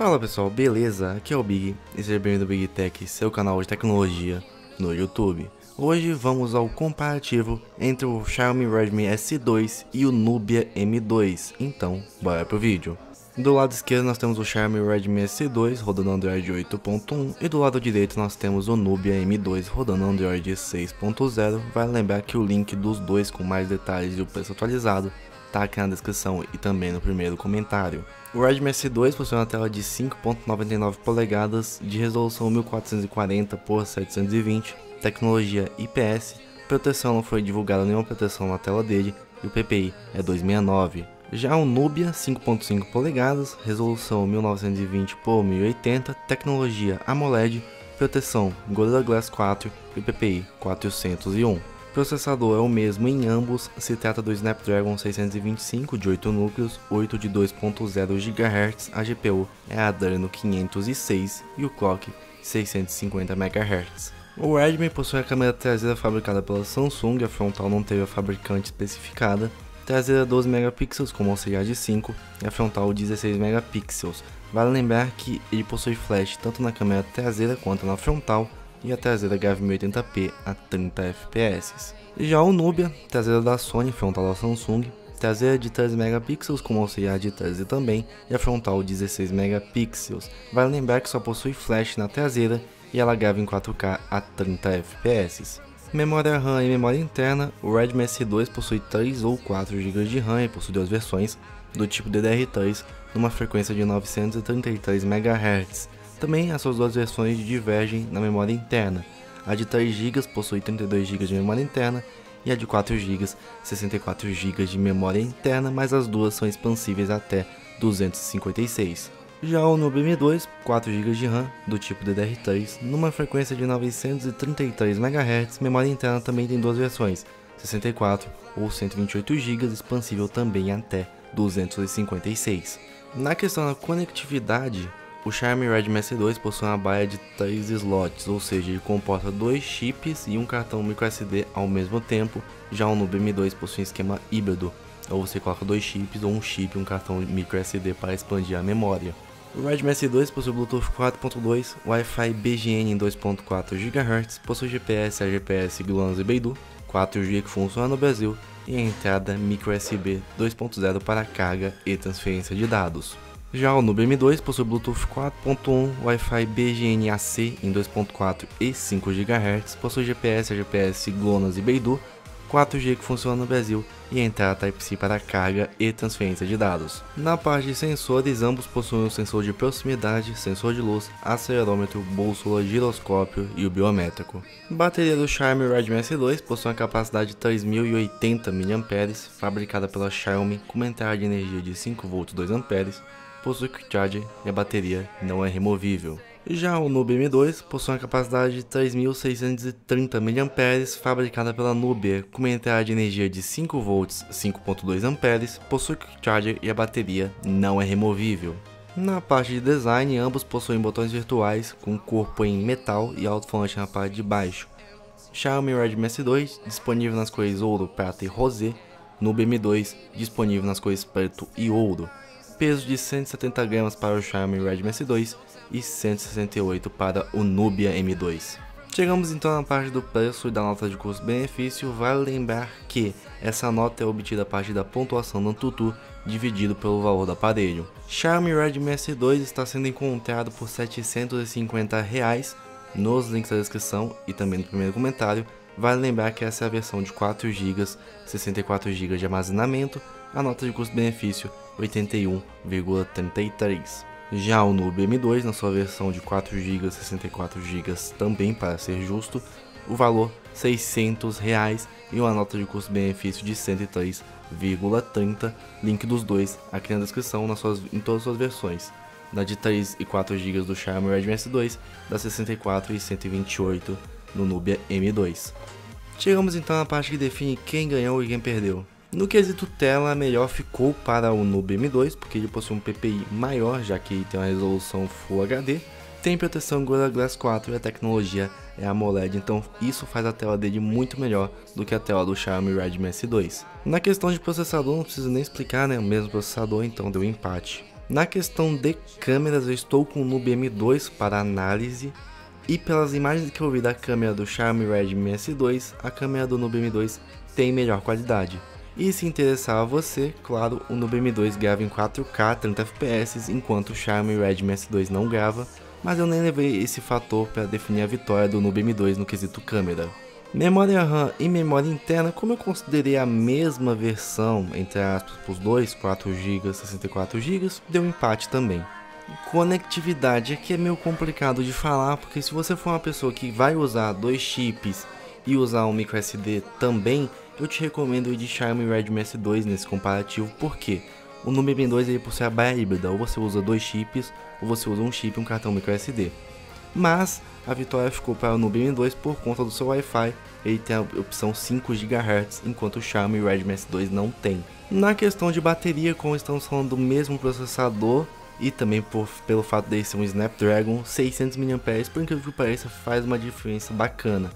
Fala pessoal, beleza? Aqui é o Big e seja bem-vindo ao Big Tech, seu canal de tecnologia no YouTube. Hoje vamos ao comparativo entre o Xiaomi Redmi S2 e o Nubia M2, então bora pro vídeo. Do lado esquerdo nós temos o Xiaomi Redmi S2 rodando Android 8.1 e do lado direito nós temos o Nubia M2 rodando Android 6.0. Vale lembrar que o link dos dois com mais detalhes e o preço atualizado tá aqui na descrição e também no primeiro comentário. O Redmi S2 possui uma tela de 5.99 polegadas de resolução 1440 por 720, tecnologia IPS, proteção não foi divulgada nenhuma proteção na tela dele e o PPI é 269. Já o Nubia 5.5 polegadas, resolução 1920 por 1080, tecnologia AMOLED, proteção Gorilla Glass 4 e PPI 401. Processador é o mesmo em ambos, se trata do Snapdragon 625 de 8 núcleos, 8 de 2.0 GHz, a GPU é a Adreno 506 e o clock 650 MHz. O Redmi possui a câmera traseira fabricada pela Samsung, a frontal não teve a fabricante especificada, traseira 12 megapixels com auxiliar de 5 e a frontal 16 megapixels. Vale lembrar que ele possui flash tanto na câmera traseira quanto na frontal, e a traseira grave 1080p a 30 fps. Já o Nubia, traseira da Sony, frontal da Samsung, traseira de 13 megapixels com auxiliar de 13 também e a frontal 16 megapixels. Vale lembrar que só possui flash na traseira e ela grava em 4K a 30 fps. Memória RAM e memória interna, o Redmi S2 possui 3 ou 4 GB de RAM e possui duas versões, do tipo DDR3, numa frequência de 933 MHz, também as suas duas versões divergem na memória interna. A de 3 GB possui 32 GB de memória interna e a de 4 GB 64 GB de memória interna, mas as duas são expansíveis até 256. Já o Nubia M2, 4 GB de RAM, do tipo DDR3, numa frequência de 933 MHz, memória interna também tem duas versões, 64 ou 128 GB, expansível também até 256. Na questão da conectividade, o Xiaomi Redmi S2 possui uma baia de 3 slots, ou seja, ele comporta dois chips e um cartão microSD ao mesmo tempo. Já o Nubia M2 possui um esquema híbrido, ou você coloca dois chips ou um chip e um cartão microSD para expandir a memória. O Redmi S2 possui Bluetooth 4.2, Wi-Fi BGN em 2.4 GHz, possui GPS, AGPS, GLONASS e Beidou, 4G que funciona no Brasil e a entrada microSD 2.0 para carga e transferência de dados. Já o Nubia M2 possui Bluetooth 4.1, Wi-Fi BGN-AC em 2.4 e 5 GHz, possui GPS, GPS, GLONASS e Beidou, 4G que funciona no Brasil e entrada Type-C para carga e transferência de dados. Na parte de sensores, ambos possuem um sensor de proximidade, sensor de luz, acelerômetro, bússola, giroscópio e o biométrico. Bateria do Xiaomi Redmi S2 possui uma capacidade de 3080 mAh, fabricada pela Xiaomi com uma entrada de energia de 5V 2A, possui quick charger e a bateria não é removível. Já o Nubia M2 possui uma capacidade de 3.630 mAh, fabricada pela Nubia, com uma entrada de energia de 5V 5.2A, possui quick charger e a bateria não é removível. Na parte de design, ambos possuem botões virtuais com corpo em metal e alto-falante na parte de baixo. Xiaomi Redmi S2 disponível nas cores ouro, prata e rosé, Nubia M2 disponível nas cores preto e ouro peso de 170 gramas para o Xiaomi Redmi S2 e 168 para o Nubia M2. Chegamos então na parte do preço e da nota de custo-benefício, vale lembrar que essa nota é obtida a partir da pontuação do Tutu dividido pelo valor do aparelho. Xiaomi Redmi S2 está sendo encontrado por 750 reais nos links da descrição e também no primeiro comentário. Vale lembrar que essa é a versão de 4 GB, 64 GB de armazenamento, a nota de custo-benefício 81,33. Já o Nubia M2, na sua versão de 4 GB, 64 GB também para ser justo, o valor 600 reais e uma nota de custo-benefício de 103,30. Link dos dois aqui na descrição nas suas, em todas as suas versões. Da de 3 e 4 GB do Xiaomi Redmi S2, da 64 e 128 no Nubia M2. Chegamos então na parte que define quem ganhou e quem perdeu. No quesito tela, melhor ficou para o Nubia M2, porque ele possui um PPI maior, já que tem uma resolução Full HD, tem proteção Gorilla Glass 4 e a tecnologia é AMOLED, então isso faz a tela dele muito melhor do que a tela do Xiaomi Redmi S2. Na questão de processador, não preciso nem explicar, né, o mesmo processador, então deu empate. Na questão de câmeras, eu estou com o Nube M2 para análise e pelas imagens que eu vi da câmera do Xiaomi Redmi S2, a câmera do Nube M2 tem melhor qualidade. E se interessar a você, claro, o Nube M2 grava em 4K 30 fps, enquanto o Xiaomi Redmi S2 não grava, mas eu nem levei esse fator para definir a vitória do Nube M2 no quesito câmera. Memória RAM e memória interna, como eu considerei a mesma versão, entre aspas, os dois, 4GB, 64GB, deu empate também. Conectividade aqui é meio complicado de falar, porque se você for uma pessoa que vai usar dois chips e usar um microSD também, eu te recomendo ir de Xiaomi Redmi S2 nesse comparativo, porque o Nube M2 ele possui a baia híbrida, ou você usa dois chips, ou você usa um chip e um cartão microSD. Mas a vitória ficou para o Nube M2 por conta do seu Wi-Fi, ele tem a opção 5 GHz, enquanto o Xiaomi Redmi S2 não tem. Na questão de bateria, como estamos falando do mesmo processador, e também por, pelo fato de ser um Snapdragon 600 mAh, por incrível que pareça, faz uma diferença bacana.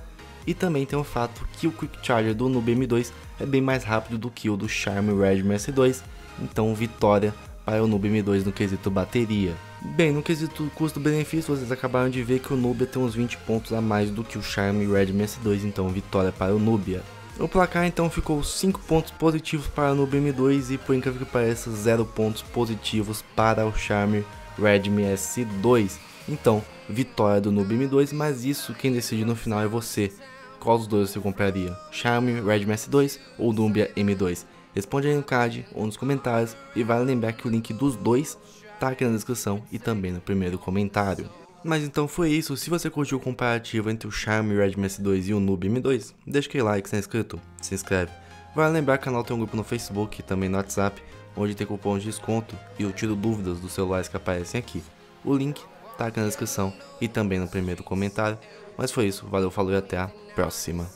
E também tem o fato que o Quick Charger do Nube M2 é bem mais rápido do que o do Xiaomi Redmi S2, então vitória para o Nube M2 no quesito bateria. Bem, no quesito custo-benefício, vocês acabaram de ver que o Nubia tem uns 20 pontos a mais do que o Xiaomi Redmi S2, então vitória para o Nubia. O placar então ficou 5 pontos positivos para o Nubia M2 e por incrível que pareça 0 pontos positivos para o Xiaomi Redmi S2. Então, vitória do Nubia M2, mas isso quem decide no final é você. Qual dos dois você compraria? Xiaomi Redmi S2 ou Nubia M2? Responde aí no card ou nos comentários e vale lembrar que o link dos dois tá aqui na descrição e também no primeiro comentário. Mas então foi isso, se você curtiu o comparativo entre o Xiaomi Redmi S2 e o Nube M2, deixa aquele like se não é inscrito, se inscreve. Vale lembrar que o canal tem um grupo no Facebook e também no WhatsApp, onde tem cupom de desconto e eu tiro dúvidas dos celulares que aparecem aqui. O link tá aqui na descrição e também no primeiro comentário. Mas foi isso, valeu, falou e até a próxima.